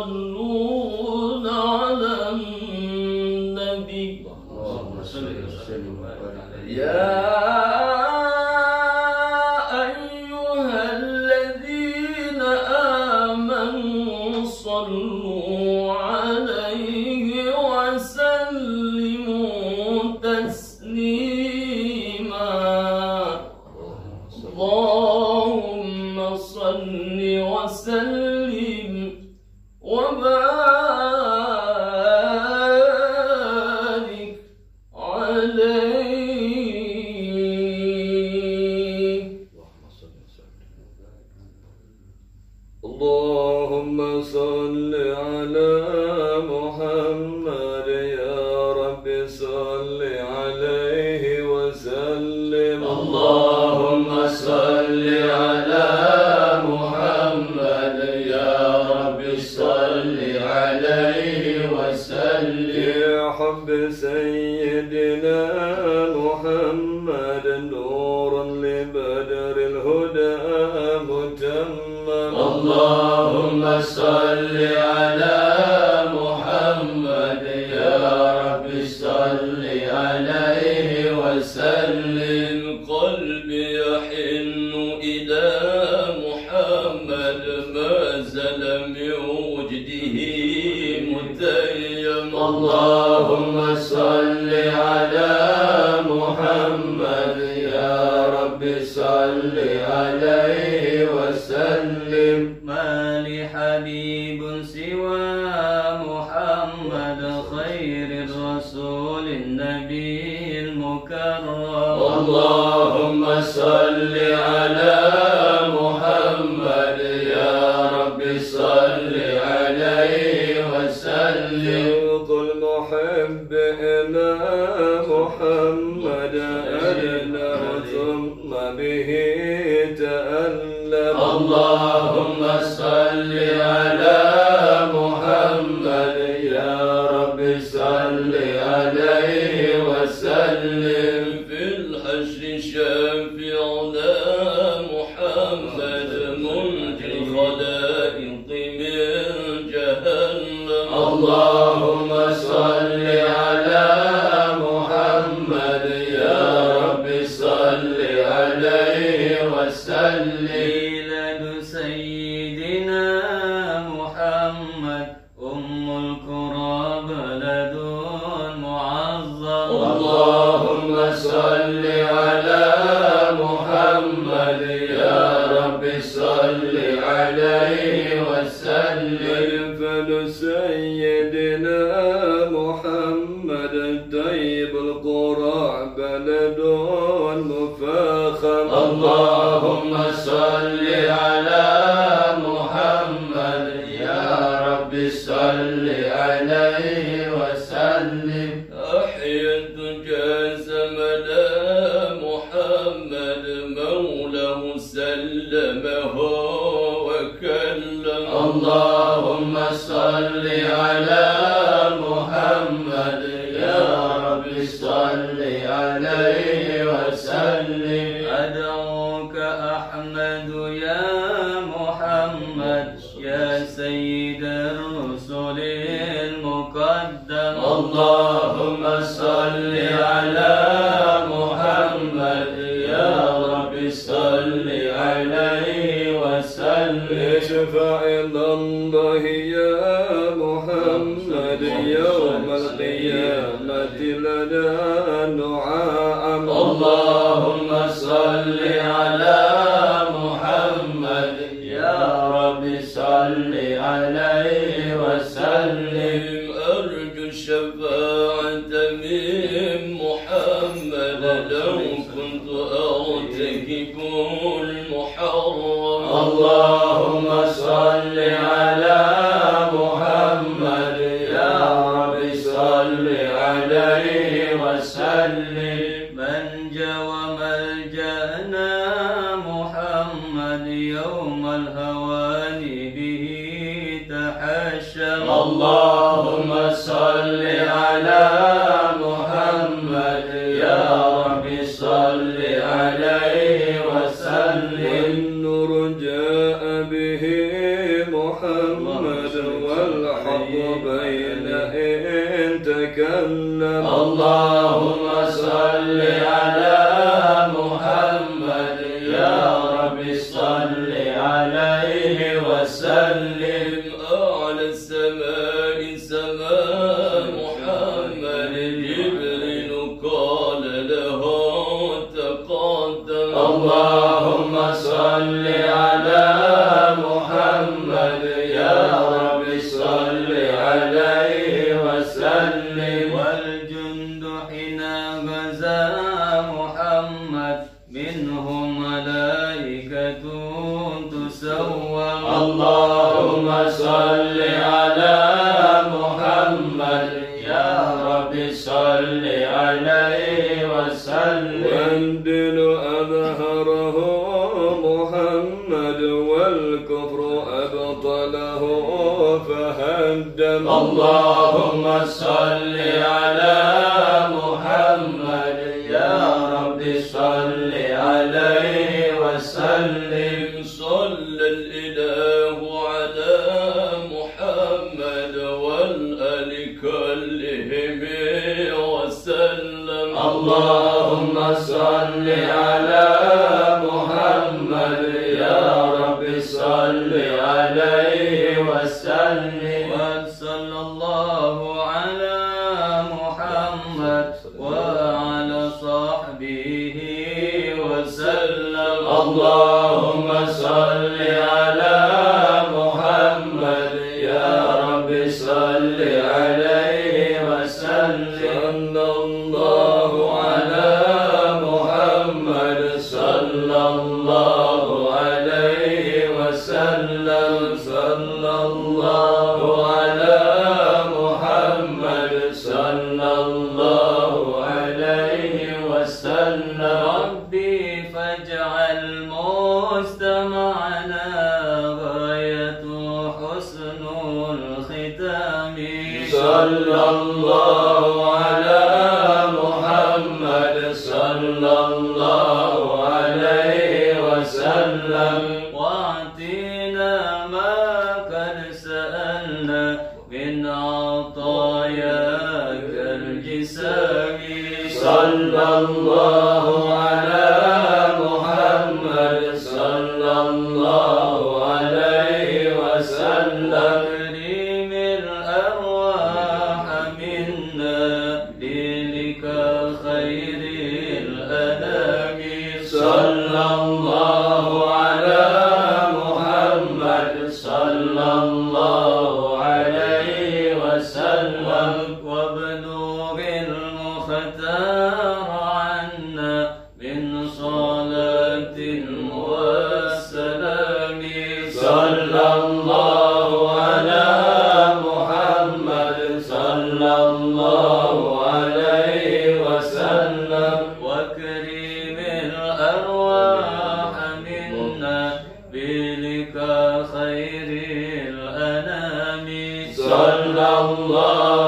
ضلوا وسلم. اللهم من وجده متيم اللهم صل على محمد يا رب صل عليه وسلم. ما لحبيب سوى محمد خير الرسول النبي المكرم. اللهم صل على محمد أدنى ثم به تألم. اللهم صل على محمد يا رب صل عليه وسلم. في الحشر شافعنا محمد منجي الخلائق من جهنم. اللهم صل وسلم فل سيدنا محمد طيب القرى بلد مفاخم اللهم صل على محمد يا رب صل عليه وسلم. عليه وسلم. أدعوك أحمد يا محمد يا سيد الرسل المقدم. اللهم صل على محمد يا رب صل رب صل عليه وسلم. أرجو الشفاعة من محمد. لو كنت أرتكب المحرم اللهم اللهم صل على محمد. يا رب صل عليه وسلم. والدين أظهره محمد والكفر أبطله فهدم. اللهم صل على محمد. اللهم صل على محمد يا رب صل عليه وسلم. وصلى الله على محمد وعلى صحبه وسلم. اللهم حسن الختام. صلى الله على محمد صلى الله عليه وسلم. وأعطينا ما قد سألنا من عطاياك الجسام. صلى الله على خير الأنام صلى الله على محمد. صلى الله عليه وسلم. وابلغ المختار عنا من صلاة خير الأنام. صلى الله